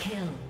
kill.